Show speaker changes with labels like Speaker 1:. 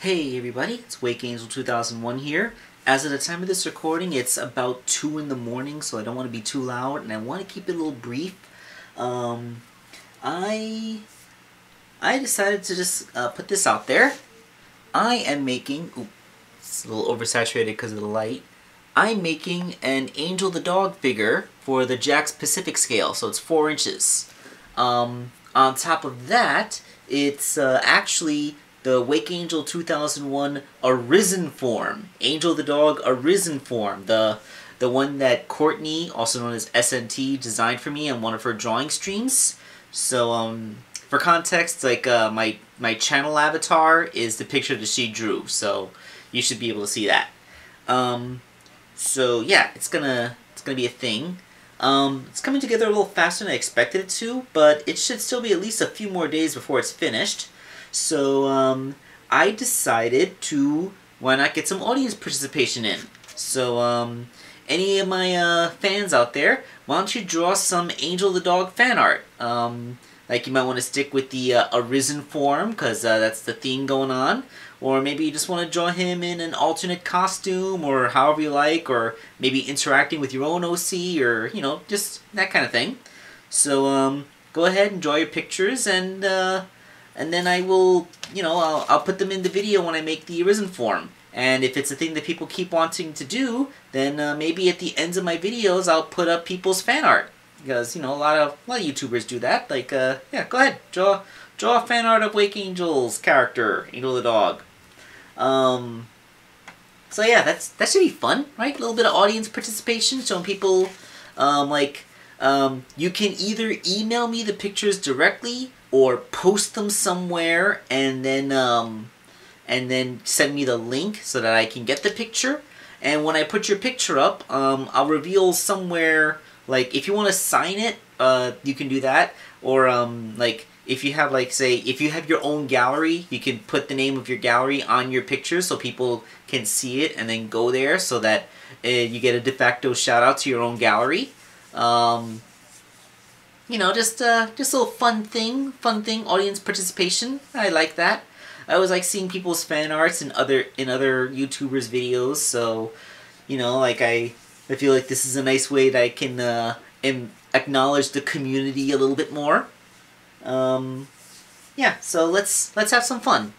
Speaker 1: Hey everybody, it's Wake Angel 2001 here. As of the time of this recording, it's about 2 in the morning, so I don't want to be too loud, and I want to keep it a little brief. Um, I, I decided to just uh, put this out there. I am making, ooh, it's a little oversaturated because of the light. I'm making an Angel the Dog figure for the Jakks Pacific scale, so it's 4 inches. Um, on top of that, it's uh, actually the Wake Angel 2001 Arisen form. Angel the Dog Arisen form. The the one that Courtney, also known as SNT, designed for me on one of her drawing streams. So, um, for context, like, uh, my, my channel avatar is the picture that she drew, so you should be able to see that. Um, so, yeah, it's gonna, it's gonna be a thing. Um, it's coming together a little faster than I expected it to, but it should still be at least a few more days before it's finished. So um, I decided to, why not get some audience participation in? So um, any of my uh, fans out there, why don't you draw some Angel the Dog fan art? Um, like you might want to stick with the uh, Arisen form, because uh, that's the theme going on. Or maybe you just want to draw him in an alternate costume, or however you like, or maybe interacting with your own OC, or, you know, just that kind of thing. So, um, go ahead and draw your pictures, and, uh, and then I will, you know, I'll, I'll put them in the video when I make the Arisen form. And if it's a thing that people keep wanting to do, then uh, maybe at the ends of my videos I'll put up people's fan art. Because, you know, a lot of a lot of YouTubers do that. Like, uh, yeah, go ahead. Draw draw fan art of Wake Angel's character, Angel the Dog. Um, so yeah, that's that should be fun, right? A little bit of audience participation, showing people, um, like, um, you can either email me the pictures directly or post them somewhere and then um, and then send me the link so that I can get the picture. And when I put your picture up, um, I'll reveal somewhere like if you want to sign it, uh, you can do that. Or um, like if you have like say if you have your own gallery, you can put the name of your gallery on your picture so people can see it and then go there so that uh, you get a de facto shout out to your own gallery. Um, you know, just uh, just a little fun thing, fun thing, audience participation. I like that. I always like seeing people's fan arts in other in other YouTubers' videos. So, you know, like I, I feel like this is a nice way that I can uh, acknowledge the community a little bit more. Um, yeah, so let's let's have some fun.